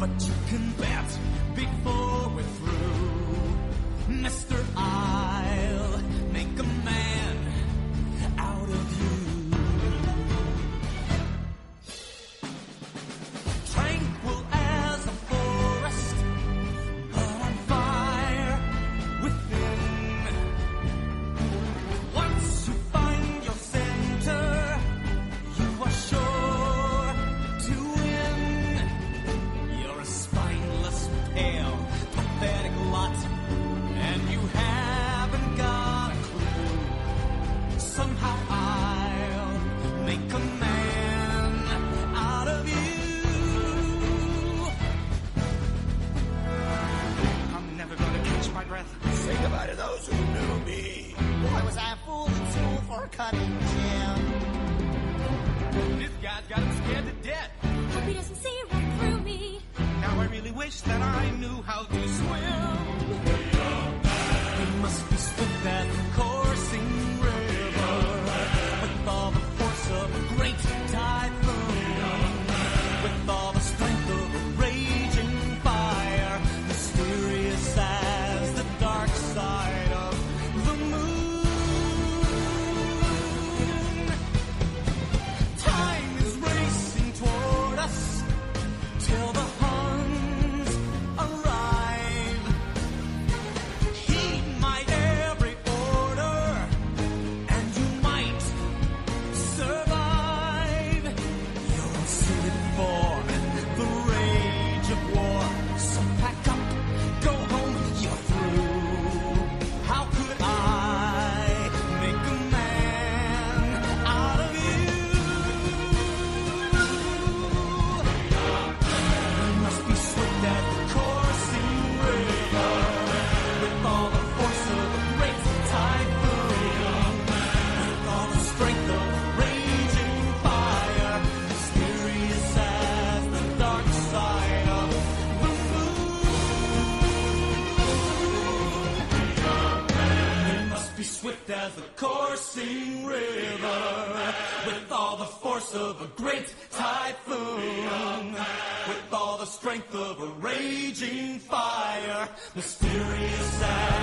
but you can bear. Say goodbye to those who knew me. Boy, was I a fool in school for cutting gym. This guy's got him scared to death. Hope he doesn't see right through me. Now I really wish that I knew how to swim. He must be swift as swift as the coursing river, with all the force of a great typhoon, with all the strength of a raging fire, mysterious as